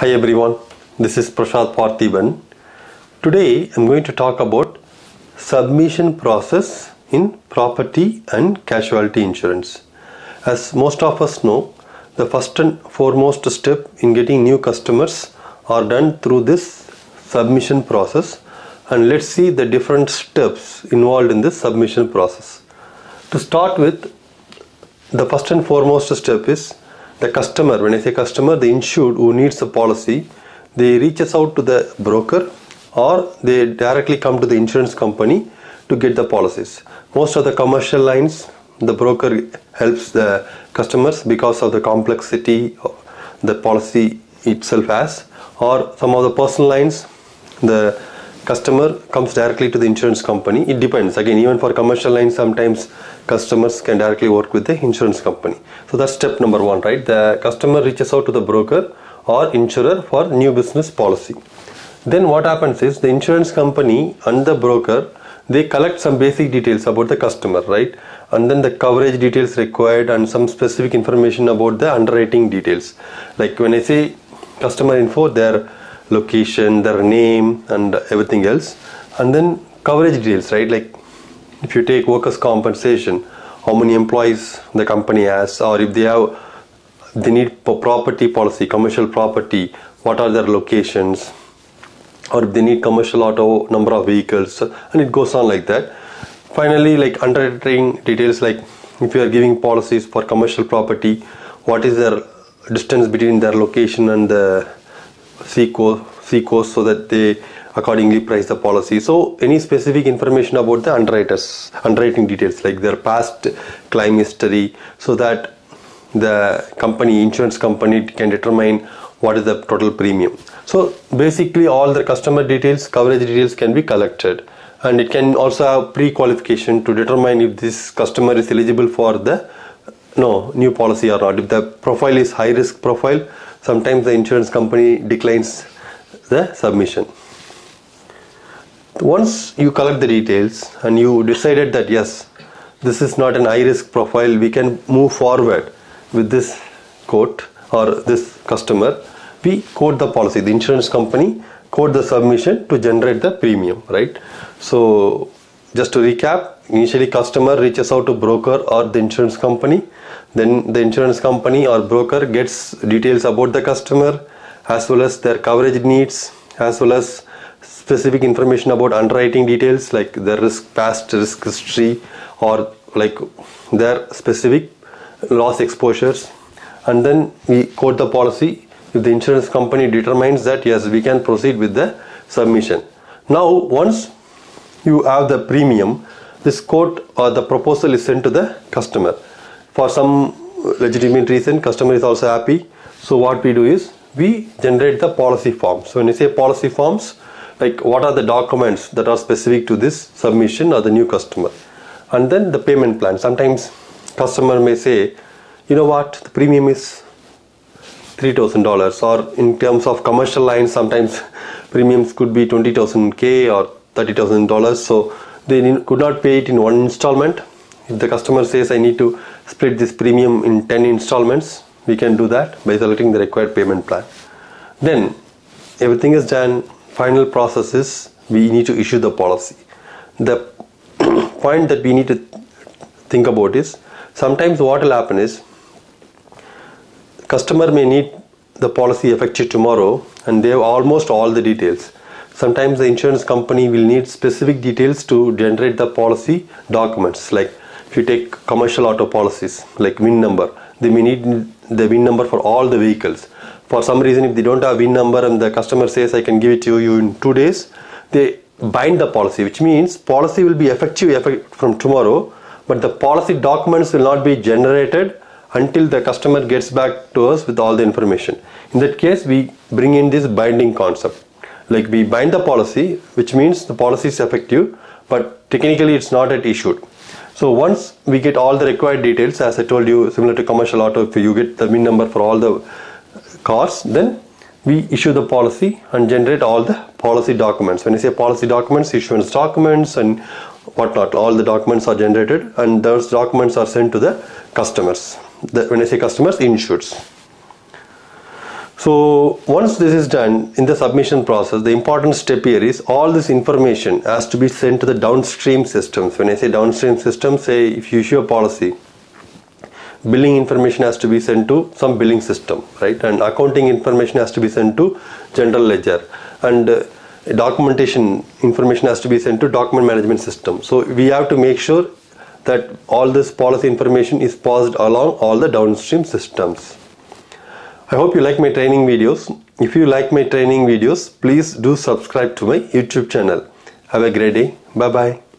Hi everyone, this is Prashad Parthiban. Today I'm going to talk about submission process in property and casualty insurance. As most of us know, the first and foremost step in getting new customers are done through this submission process and let's see the different steps involved in this submission process. To start with, the first and foremost step is the customer when i say customer the insured who needs a policy they reaches out to the broker or they directly come to the insurance company to get the policies. Most of the commercial lines the broker helps the customers because of the complexity the policy itself has or some of the personal lines the customer comes directly to the insurance company. It depends. Again even for commercial lines sometimes customers can directly work with the insurance company. So that's step number one right? The customer reaches out to the broker or insurer for new business policy. Then what happens is the insurance company and the broker they collect some basic details about the customer right? And then the coverage details required and some specific information about the underwriting details. Like when i say customer info their location, their name, and everything else. And then coverage details, right? Like if you take workers' compensation, how many employees the company has, or if they have, they need property policy, commercial property, what are their locations, or if they need commercial auto, number of vehicles, and it goes on like that. Finally, like underwriting details, like if you are giving policies for commercial property, what is their distance between their location and the C-course so that they accordingly price the policy. So any specific information about the underwriters, underwriting details like their past claim history so that the company, insurance company can determine what is the total premium. So basically all the customer details, coverage details can be collected and it can also have pre-qualification to determine if this customer is eligible for the no new policy or not. If the profile is high risk profile, sometimes the insurance company declines the submission. Once you collect the details and you decided that yes, this is not an high risk profile, we can move forward with this quote or this customer. We quote the policy, the insurance company quote the submission to generate the premium, right? So just to recap, initially customer reaches out to broker or the insurance company then the insurance company or broker gets details about the customer as well as their coverage needs as well as specific information about underwriting details like their risk past risk history or like their specific loss exposures. And then we quote the policy. If the insurance company determines that yes we can proceed with the submission. Now once you have the premium this quote or the proposal is sent to the customer for some legitimate reason customer is also happy. So what we do is we generate the policy forms. So when you say policy forms like what are the documents that are specific to this submission or the new customer? And then the payment plan. Sometimes customer may say you know what? The premium is $3000 or in terms of commercial lines sometimes premiums could be 20000 k or $30000 so they could not pay it in one installment. If the customer says I need to split this premium in 10 installments, we can do that by selecting the required payment plan. Then everything is done. Final process is we need to issue the policy. The point that we need to think about is sometimes what will happen is customer may need the policy effective tomorrow and they have almost all the details. Sometimes the insurance company will need specific details to generate the policy documents like if you take commercial auto policies like VIN number, they may need the VIN number for all the vehicles. For some reason, if they don't have VIN number and the customer says, I can give it to you in two days, they bind the policy, which means policy will be effective from tomorrow, but the policy documents will not be generated until the customer gets back to us with all the information. In that case, we bring in this binding concept. Like we bind the policy, which means the policy is effective, but technically it's not yet issued. So once we get all the required details, as I told you, similar to commercial auto, if you get the VIN number for all the cars, then we issue the policy and generate all the policy documents. When I say policy documents, issuance documents and whatnot, all the documents are generated and those documents are sent to the customers. The, when I say customers, insureds. So once this is done in the submission process, the important step here is all this information has to be sent to the downstream systems. When I say downstream systems, say if you issue a policy, billing information has to be sent to some billing system, right? And accounting information has to be sent to general ledger, and uh, documentation information has to be sent to document management system. So we have to make sure that all this policy information is passed along all the downstream systems. I hope you like my training videos. If you like my training videos, please do subscribe to my YouTube channel. Have a great day. Bye bye.